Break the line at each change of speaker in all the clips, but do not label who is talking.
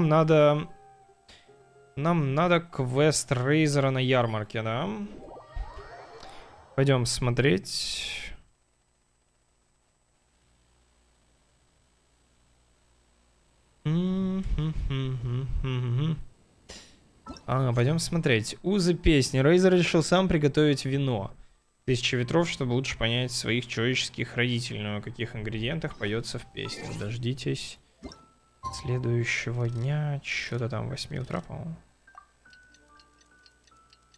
нам надо... Нам надо квест Рейзера на ярмарке, да? Пойдем смотреть. А, пойдем смотреть. Узы песни. Рейзер решил сам приготовить вино. Тысяча ветров, чтобы лучше понять своих человеческих родителей, о каких ингредиентах поется в песне. Дождитесь следующего дня, что-то там 8 утра, по-моему.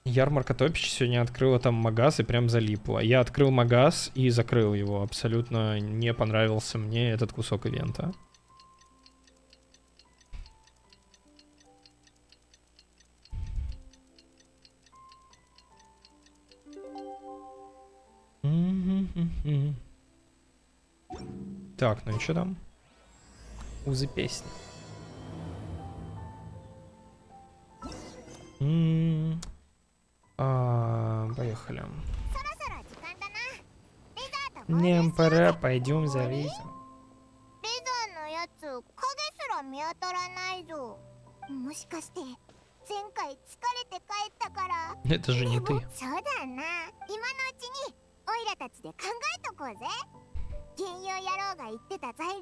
Ярмарка Топич сегодня открыла там магаз и прям залипла. Я открыл магаз и закрыл его. Абсолютно не понравился мне этот кусок ивента. Так, ну и что там? Узы песни. А, поехали. Нам пора, пойдем за Ризом. Это же не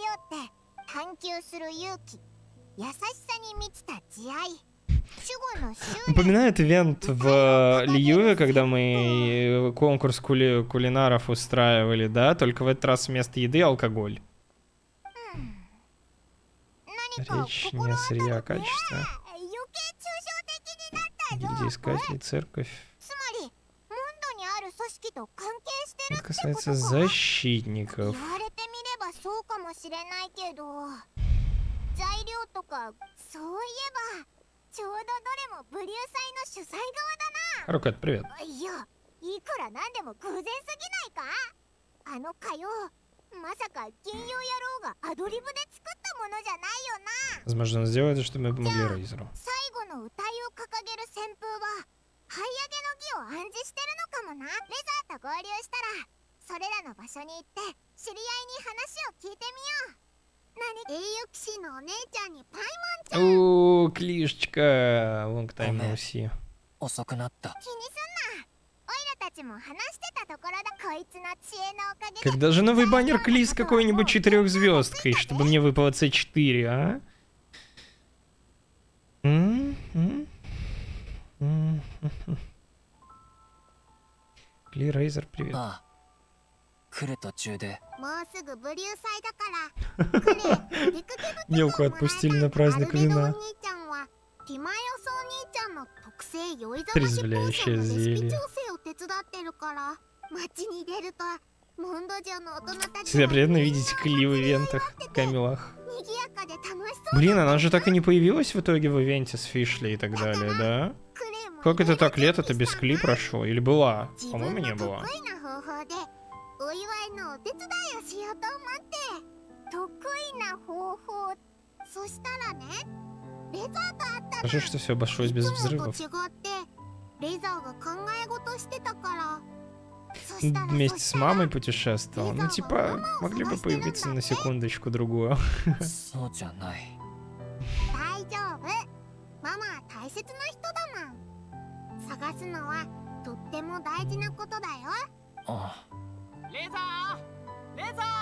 ты. 探求する勇気優しさに満ちた慈愛 Напоминает ивент в Льюве, когда мы конкурс кули кулинаров устраивали, да? Только в этот раз вместо еды алкоголь. Речь не о сырье, а качестве. Гильдия церковь. Это касается защитников. どれもブリュー祭の主催側だなロケット、п р и в е いや、いくらなんでも偶然すぎないかあの火曜、まさか金曜野郎がアドリブで作ったものじゃないよな Возможно, с д е л а ч т о мы м о г л и р р 最後の歌いを掲げる旋風はイアゲの儀を暗示してるのかもなレザーと合流したらそれらの場所に行って知り合いに話を聞いてみよう О, Клишечка, long time no see. Когда же новый баннер Клис какой-нибудь четырехзвездкой, чтобы мне выпало С4, а? Кли Рейзер, привет. 来る途中で Мелку отпустили на праздник вина. Призвляющее зелье. Всегда приятно видеть Кли в ивентах, камелах. Блин, она же так и не появилась в итоге в ивенте с Фишли и так далее, да? Как это так лето-то без Кли прошло? Или была? По-моему, не было. お祝いのお手伝いをしようと思って得意な方法そしたらねレザーがあったの Хорошо, что все обошлось без взрывов. レザーが考え事してたから вместе с мамой путешествовал. Ну, типа, могли бы появиться на секундочку-другую.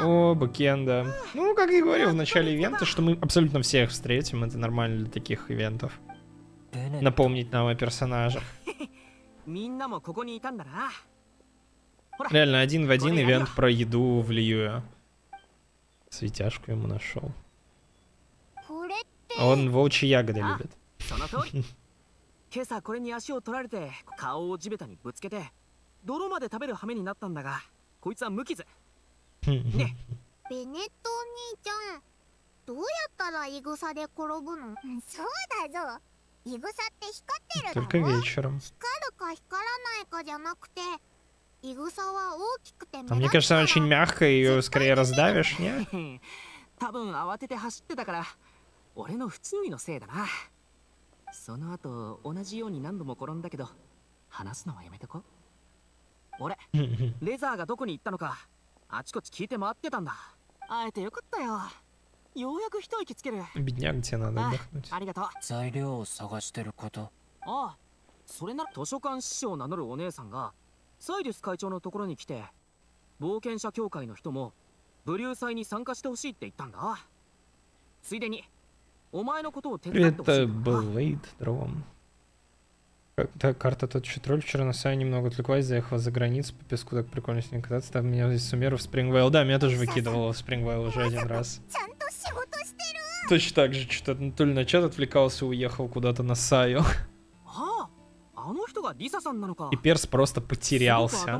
О, бакенда. Ну, как и говорил в начале ивента, что мы абсолютно всех встретим. Это нормально для таких ивентов. Напомнить нам о персонажах. Реально, один в один ивент про еду в Льюя. Светяшку ему нашел. Он волчьи ягоды а, любит. 今朝これに足を取られて顔を地べたにぶつけて泥まで食べる羽目になったんだが こいつは無傷 ねベネットお兄ちゃんどうやったらイグサで転ぶのそうだぞイグサって光ってるだろ光るか光らないかじゃなくて А м н は大きくて т с я о н 多分慌てて走ってたから俺の不注意のせいだなその後同じように何度も転んだけど話すのはやめとこう俺レザーがどこに行ったのかあちこち聞いて回ってたんだ会えてよかったよ
ようやく一息つけるありがとう
材料を探してること
ああそれなら図書館師匠を名乗るお姉さんがサイリス会長のところに来て冒険者協会の人もブリュー祭に参加してほしいって言ったんだついでにお前のことを手伝ってほしい
Это Э, да, карта тот еще тролль. Вчера на Сай немного отвлеклась, заехала за границу по песку, так прикольно с ней кататься. Там меня здесь сумеру в Спрингвейл. Да, меня тоже выкидывало в Спрингвейл уже один раз. Точно так же, что-то то ли на чат отвлекался, уехал куда-то на Саю. И Перс просто потерялся.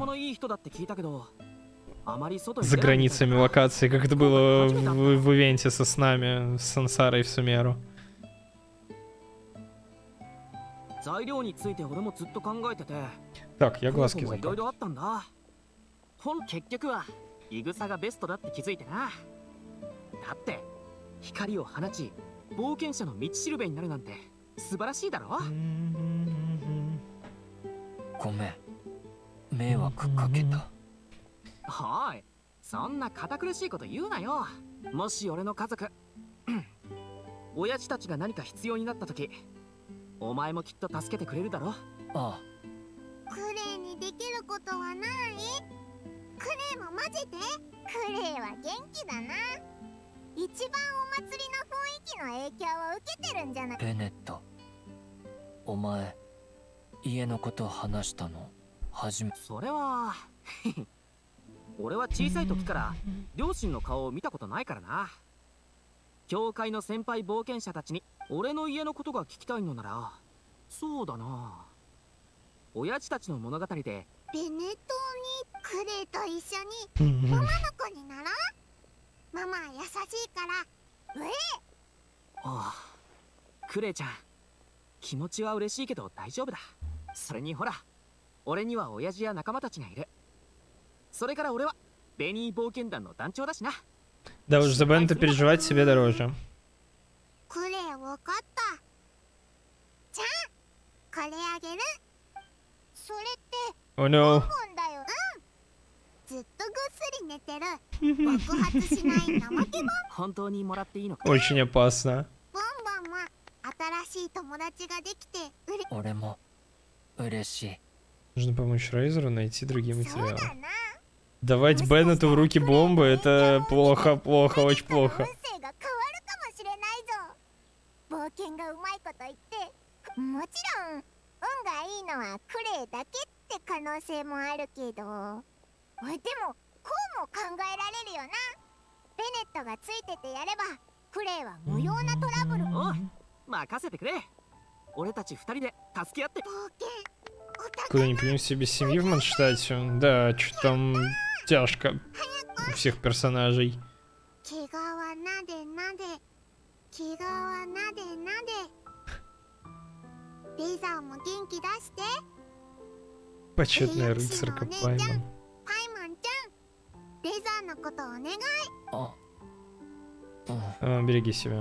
За границами локации, как это было в, в, в ивенте со снами, с Сансарой в Сумеру.
材料について俺もずっと考えてて
Так, я глазки
з а п а м н 本結局はイグサがベストだって気づいてな。だって光を放ち冒険者の道しるべになるなんて素晴らしいだろ。
ごめん、迷惑かけた。
はい、そんな堅苦しいこと言うなよ。もし俺の家族、親父たちが何か必要になった時、お前もきっと助けてくれるだろ
ああ
クレイにできることはないクレイも混ぜてクレイは元気だな一番お祭りの雰囲気の影響を受けてるんじゃない
ベネットお前家のこと話したの初め
それは 俺は小さい時から両親の顔を見たことないからな教会の先輩冒険者たちに俺の家のことが聞きたいのならそうだな親父たちの物語で
ベネトにクレイと一緒にママの子にならママ優しいから上
ああクレイちゃん気持ちは嬉しいけど大丈夫だそれにほら俺には親父や仲間たちがいるそれから俺はベニー冒険団の団長だしな
Да уж, за Бента переживать себе дороже.
О,
oh,
а? no.
Очень опасно. Нужно помочь Рейзеру найти другие материалы. Давать Беннету в руки бомбы, это плохо, плохо, очень плохо. Куда-нибудь себе семьи в Манштате? Да, что там тяжко у всех персонажей. Почетная рыцарка Пайман. А, э,
береги
себя.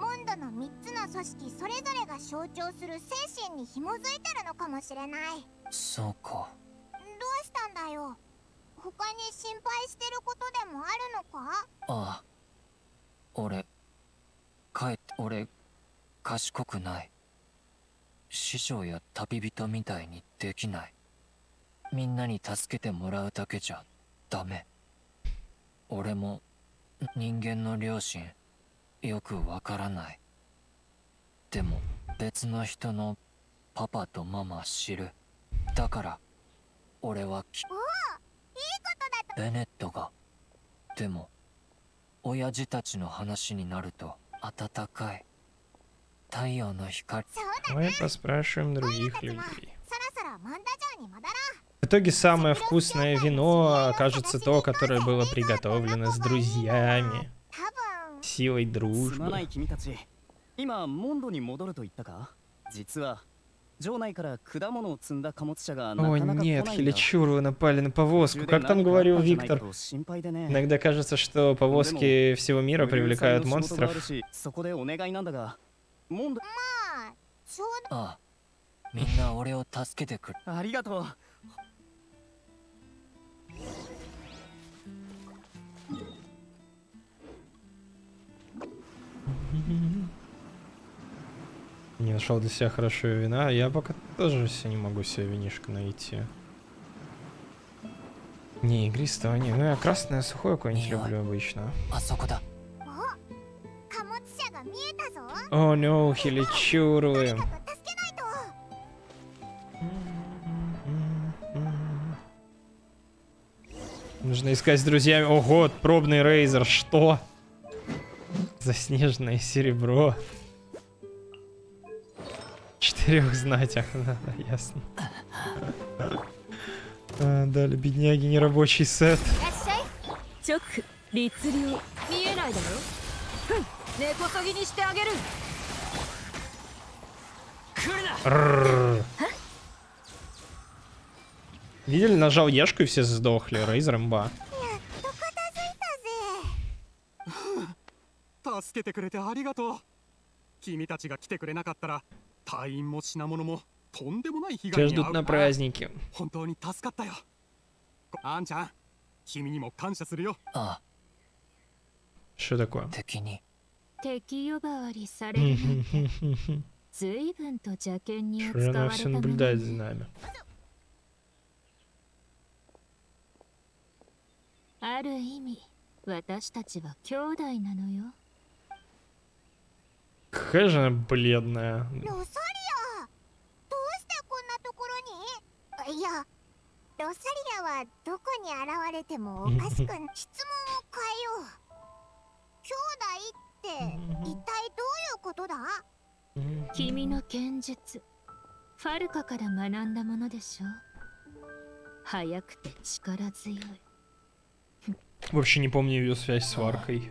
モンドの3つの組織それぞれが象徴する精神に紐づいてるのかもしれない
そうか
どうしたんだよ他に心配してることでもあるのか
ああ俺帰って俺賢くない師匠や旅人みたいにできないみんなに助けてもらうだけじゃダメ俺も人間の両親よくわからないでも別の人のパパとママ知るだから俺はきベネットがでも親父たちの話になると暖かい太陽の光
Мы поспрашиваем других людей. В итоге самое вкусное вино окажется то, которое было приготовлено с друзьями. силой дружбы.
今モンドに戻ると言ったか実は城内から果物を積んだ貨物車がなかなか来ないんだ。
О нет, хиличуры напали на повозку. Как там говорил Виктор, иногда кажется, что повозки всего мира привлекают монстров.
そこでお願いなんだが、モンド。
まあ、ちょうど。
みんな俺を助けてくれ。
ありがとう。
Не нашел для себя хорошую вина. Я пока тоже все не могу себе винишко найти. Не, игристого не. Ну я красное сухое какое-нибудь люблю обычно.
А
О,
oh, no, хиличуры.
Нужно искать с друзьями. Ого, пробный рейзер, что? Заснеженное серебро. Четырех знатях, да, ясно. А, дали бедняги нерабочий сет. Хм, Видели, нажал Ешку и все сдохли.
Рейз Рэмба.
助けてくれてありがとう君たちが来てくれなかったら隊員も品物もとんでもない被害に遭う本当に助かったよあんちゃん君にも感謝するよ
ああ
Что такое?
敵に
敵呼ばわりされるずいぶと邪剣に扱われたのねある意味私たちは兄弟なのよ
Какая же она бледная.
君の剣術ファルカから学んだものでしょう早くて力強い
Вообще не помню ее связь с Варкой.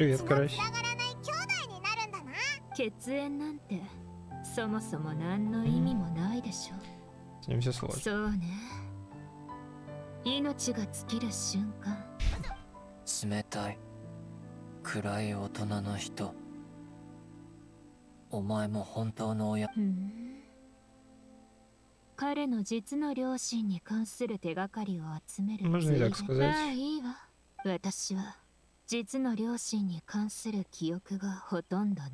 Привет, Карась.
血縁なんてそもそも何の意味もないでしょ
う。
そうね。命が尽きる瞬間。
冷たい。暗い大人の人。お前も本当の親。
彼の実の両親に関する手がかりを集める。まあいいわ。私は実の両親に関する記憶がほとんどない。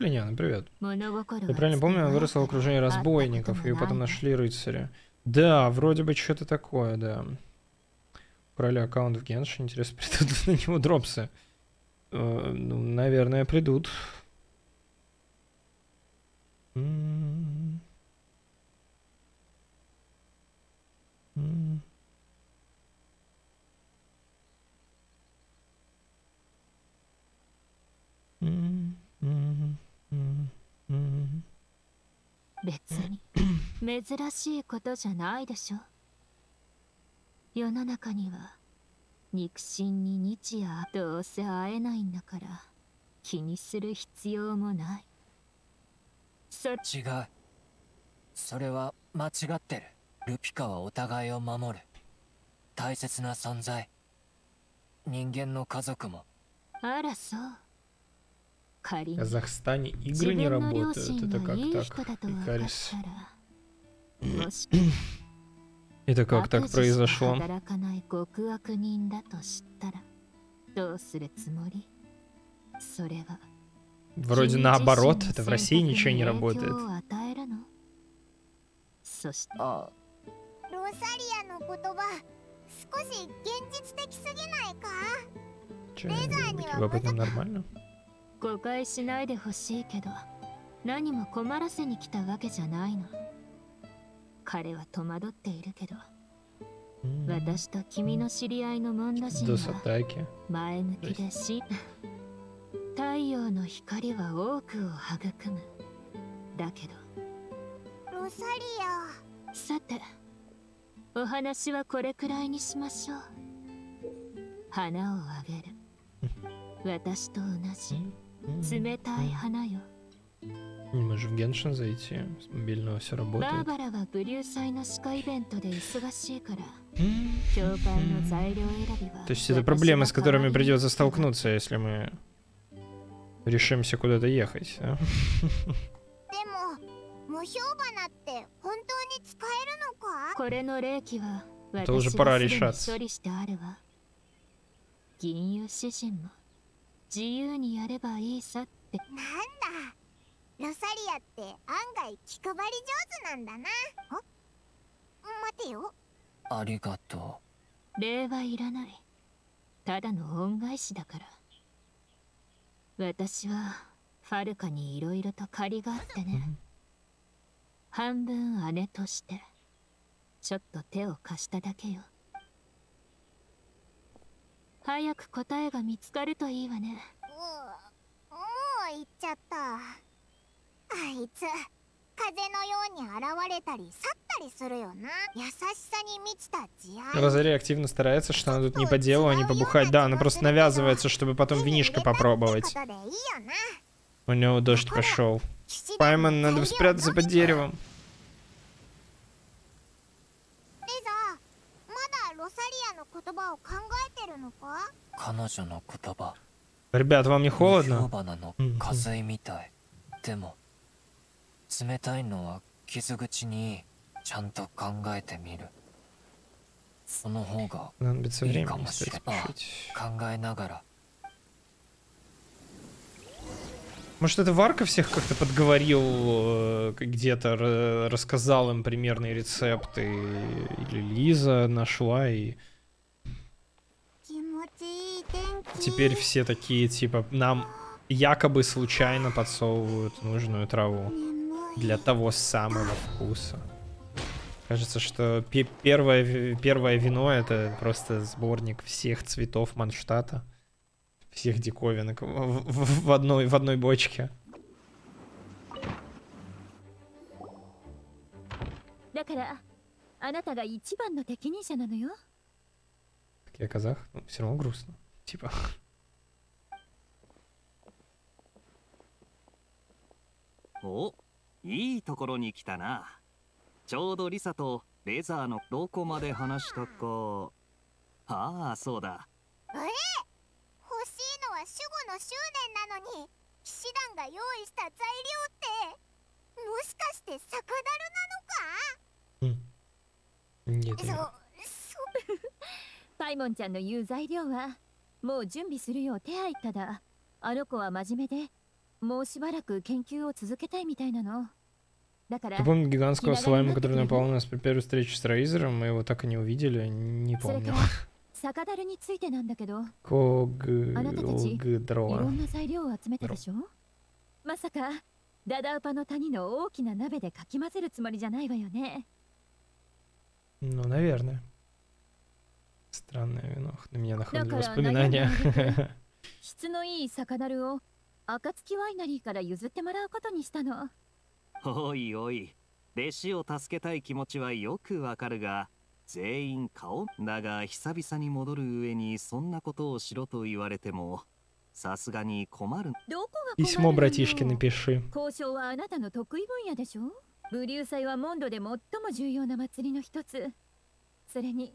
Линяна, привет. Я правильно помню, она выросла в окружении разбойников, и потом нашли рыцаря. Да, вроде бы что-то такое, да. Украли аккаунт в Генш, интересно, придут на него дропсы. Э, ну, наверное, придут. М -м -м.
別に珍しいことじゃないでしょ世の中には肉親に日夜どうせ会えないんだから気にする必要もないそ
違うそれは間違ってるルピカはお互いを守る大切な存在人間の家族も
あらそう
В Казахстане игры не работают. Это как так, Икарис? Это как так произошло? Вроде наоборот, это в России ничего не работает.
А?
Че, об этом нормально?
誤解しないでほしいけど何も困らせに来たわけじゃないの彼は戸惑っているけど私と君の知り合いのモンド人は前向きだし太陽の光は多くを育むだけど
ロサリア
さてお話はこれくらいにしましょう花をあげる 私と同じ冷たい花よ。
Не можешь в Геншин зайти, с мобильного все работает. То есть это проблемы, с которыми придется столкнуться, если мы решимся куда-то ехать,
а?
Это уже пора решаться.
自由にやればいいさって
なんだロサリアって案外気配り上手なんだな待てよ
ありがとう
礼はいらないただの恩返しだから私はファルカにいろいろと借りがあってね 半分姉としてちょっと手を貸しただけよ早く答えが見つかるといいわね
もう行っちゃったあいつ風のように現れたり去ったりするよな優しさに満ちた慈愛
активно старается, что она тут не по делу, а не побухать. Да, она просто навязывается, чтобы потом винишко попробовать. У него дождь пошел. Пайман, надо спрятаться под деревом. Ребят, вам не холодно?
風みたい。でも、冷たいのは傷口にちゃんと考えてみる。その方がいいかもしれない。考えながら。
Может, это Варка всех как-то подговорил, э, где-то рассказал им примерные рецепты, или Лиза нашла и теперь все такие, типа, нам якобы случайно подсовывают нужную траву для того самого вкуса. Кажется, что первое, первое вино это просто сборник всех цветов Манштата. Всех диковинок в, в, в, одной, в одной бочке.
А
так я казах, но ну, все равно грустно. お番
おいいところに来たなちょうどリサとレザーのどこまで話したかああそうだえ
欲しいのは守護の執念なのに騎士団が用意した材料ってもしかして酒樽なのかうんそうそう
パイモンちゃんの言う材料はもう準備するよう手配っただあの子は真面目でもうしばらく研究を続けたいみたいなのだから
Я помню гигантского слайма, который напал на с при первой встрече с Рейзером, мы его так и не увидели, не помню.
についてなんだけど。
コグ、
あなたたち、いろんな材料を集めたでしょまさか、ダダウパの谷の大きな鍋でかき混ぜるつもりじゃないわよね。
Ну, наверное. Странное вино. На меня
н а
х
о д воспоминания. 質のいい酒樽を暁ワイナリーから譲ってもらうことにしたの。
おいおい、弟子を助けたい気持ちはよくわかるが、全員顔だが久々に戻る上にそんなことをしろと言われても、さすがに困る。
どこが Письмо б
р
а т
и ш к напиши。
交渉はあなたの得意分野でしょブリュー祭はモンドで最も重要な祭りの一つ。それに、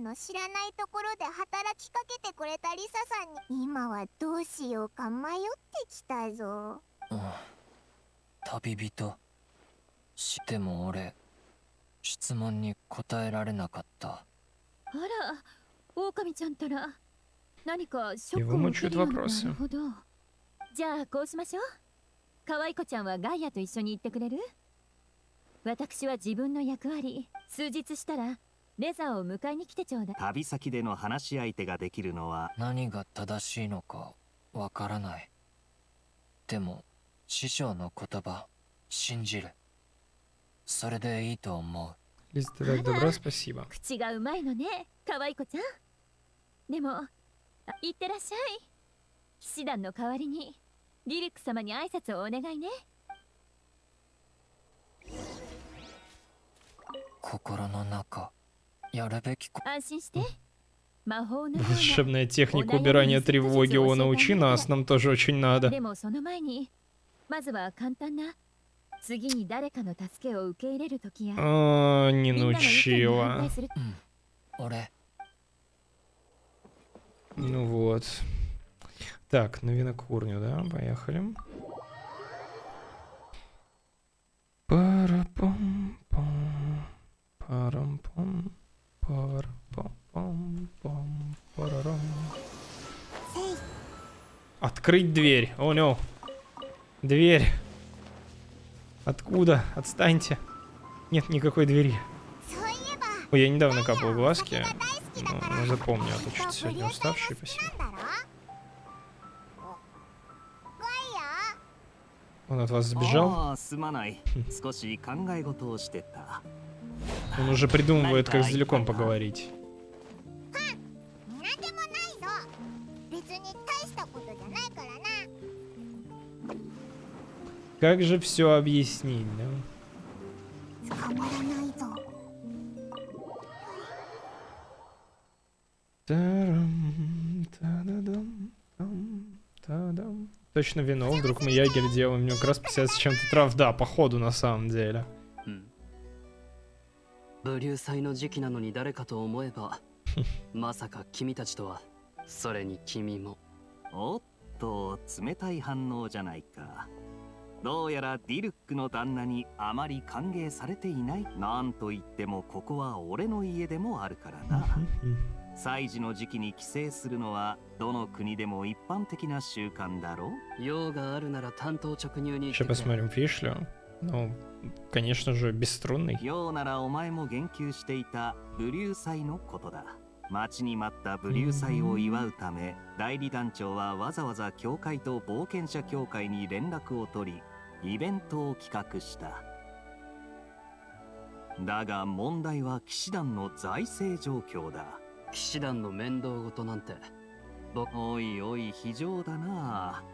の
知らないところで働きかけてくれたリサさんに今はどうしようか迷ってきたぞ、
うん、旅人しても俺質問に答えられなかった
あら狼ちゃんたら何かショックを受けるようなるほどじゃあこうしましょう可愛い子ちゃんはガイアと一緒に行ってくれる私は自分の役割数日したらレザーを迎えに来てちょうだい
旅先での話し相手ができるのは
何が正しいのかわからないでも師匠の言葉信じるそれでいいと思う
リ и トラ т ド к д о б р ー с
口がうまいのね、可愛い子ちゃん。でも、いってらっしゃい。騎士団の代わりに、リリック様に挨拶をお願いね。
心の中。
Волшебная техника убирания тревоги о научи нас, нам тоже очень надо. А, не научила. Ну вот. Так, на винокурню, да? Поехали. Парапам-пам. Парам-пам. Пар -пам
-пам -парарам.
Открыть дверь. О, oh, no. Дверь. Откуда? Отстаньте. Нет никакой двери. Ой, я недавно капал глазки.
Но запомню,
ну, а то что-то сегодня уставший, спасибо. Он от вас
а, сбежал?
Он уже придумывает, как с далеком поговорить. Как же все объяснить, да? Точно вино, вдруг мы ягель делаем, у него как раз 50 с чем-то трав, да, походу на самом деле.
武流祭の時期なのに誰かと思えば まさか君たちとはそれに君も
おっと冷たい反応じゃないかどうやらディルックの旦那にあまり歓迎されていないなんといってもここは俺の家でもあるからな 祭事の時期に帰省するのはどの国でも一般的な習慣だろう
用があるなら担当直入に Je s
a i Ну, конечно же, б
е с с よならお前も言及していたブリュー祭のことだ。待ちに待ったブリュー祭を祝うため、代理団長はわざわざ教会と冒険者協会に連絡を取り、イベントを企画した。だが問題は騎士団の財政状況だ。
騎士団の面倒ごとなんて、
おいおい非常だな。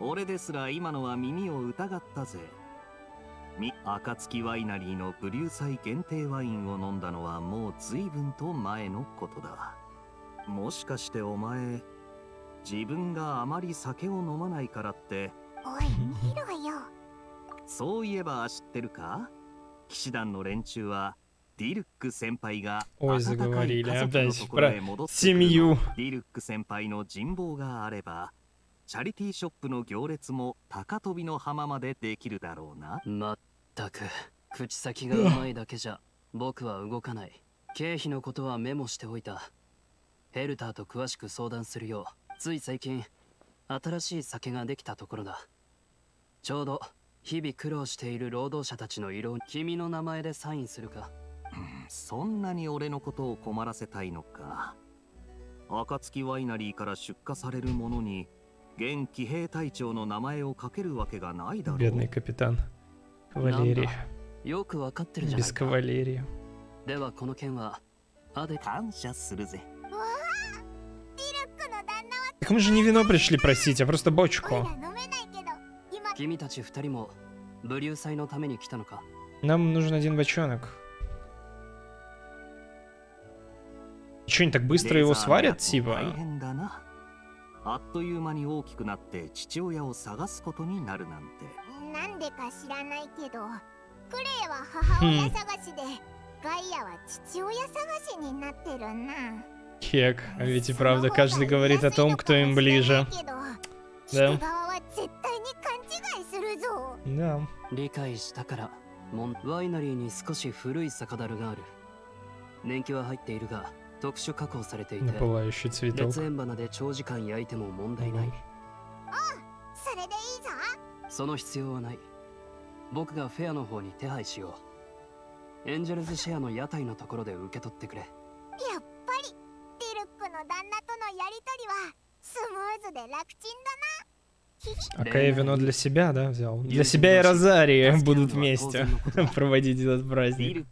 俺ですら今のは耳を疑ったぜ。み暁ワイナリーのブリュー祭限定ワインを飲んだのはもう随分と前のことだもしかしてお前自分があまり酒を飲まないからって
おい見ろよ
そういえば知ってるか騎士団の連中はディルック先輩が温かい家族のところへ戻ってくるディルック先輩の人望があればチャリティーショップの行列も高飛びの浜までできるだろうな
まったく口先がうまいだけじゃ僕は動かない経費のことはメモしておいたヘルターと詳しく相談するようつい最近新しい酒ができたところだちょうど日々苦労している労働者たちの色を君の名前でサインするか、うん、
そんなに俺のことを困らせたいのか暁ワイナリーから出荷されるものに現騎兵隊長の名前をかけるわけがないだろう。
Валерий.
Без кавалерии. Так мы же не вино пришли просить, а просто бочку. Нам нужен один бочонок. Че, они так быстро его сварят, типа?
А? あっという間に大きくなって父親を探すことになるなんて
なんでか知らないけどクレイは母親探しで、ガイアは父親探しになってるな
Хек, а ведь и правда каждый говорит о том, кто им ближе. Да. Да.
理解したからワイナリーに少し古い酒樽がある年季は入っているが特殊加工されていて熱塩花で長時間焼いても問題ない、
ああ
その必要はない僕がフェアの方に手配しようエンジェルズシェアの屋台のところで受け取ってくれ
やっぱりデルックの旦那とのやりとりはスムーズで楽ちんだな
Окей, вино для себя, да, взял? Для себя и Розарии будут вместе проводить этот праздник.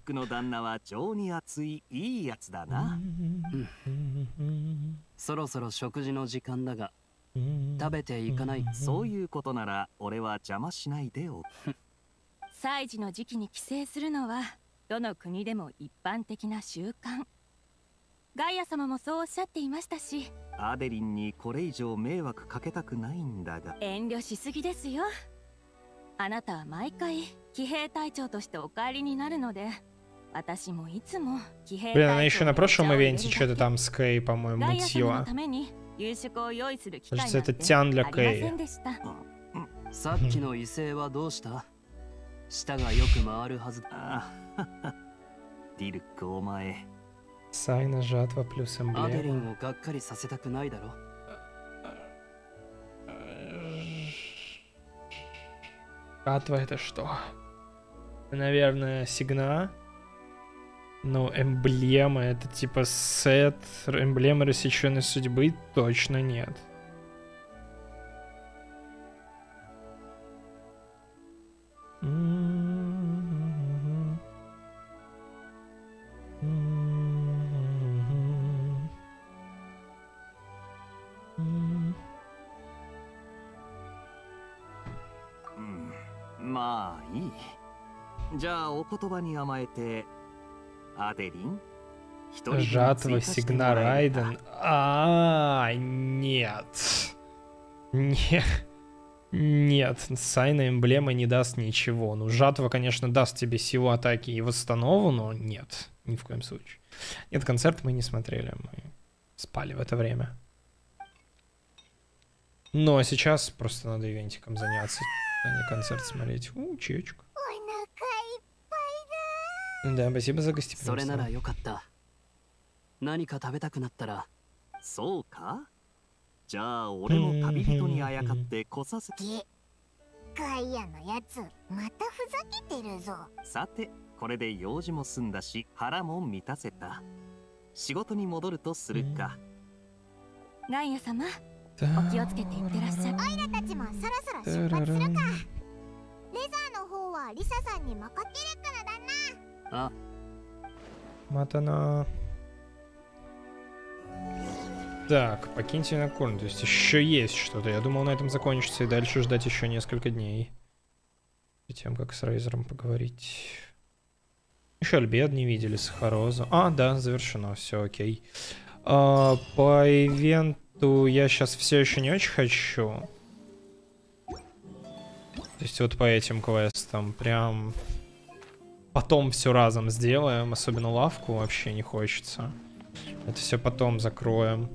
Соросоро 食事の時間だが食べていかない
そういうことなら俺は邪魔しないでおく
祭事の時期に帰省するのはどの国でも一般的な習慣ガイア様もそうおっしゃっていましたし
アデリンにこれ以上迷惑かけたくないんだが
遠慮しすぎですよあなたは毎回騎兵隊長としてお帰りになるので
Блин, она еще на прошлом ивенте что-то там с Кэй, по-моему, мутила.
夕食を用意する機会なんてありませんでした
さっきの異性はどうした舌がよく回るはずだ
ディルクお前
サイナジャート т в а плюс
э м б
е
е をがっかりさせたくないだろ。
Жатва это что? Наверное, сигна. Ну, эмблема, это типа сет, эмблема рассеченной судьбы точно нет.
Ма, じゃあお言葉に甘えて
Жатва Сигна Райден. А, нет. Не. Нет, Сайна эмблема не даст ничего. Ну, жатва, конечно, даст тебе силу атаки и восстанову, но нет, ни в коем случае. Нет, концерт мы не смотрели, мы спали в это время. Ну, а сейчас просто надо ивентиком заняться, а не концерт смотреть. У, чечка. Да, спасибо за г
それならよかった。何か食べたくなったら、
そうかじゃあ俺も旅人にあやかってこさせて。
ガイアのやつ、またふざけてるぞ。
さて、これで用事も済んだし、腹も満たせた。仕事に戻るとするか。
ライア様、お気をつけていってらっしゃい。
オイラたちもそろそろ出発するか。レザーの方はリサさんに任せるか。
А.
Матана. Так, покиньте на корм. То есть еще есть что-то. Я думал, на этом закончится и дальше ждать еще несколько дней. Перед тем, как с Рейзером поговорить. Еще Альбед не видели, Сахарозу. А, да, завершено, все окей. А, по ивенту я сейчас все еще не очень хочу. То есть вот по этим квестам прям потом все разом сделаем, особенно лавку вообще не хочется. Это все потом закроем.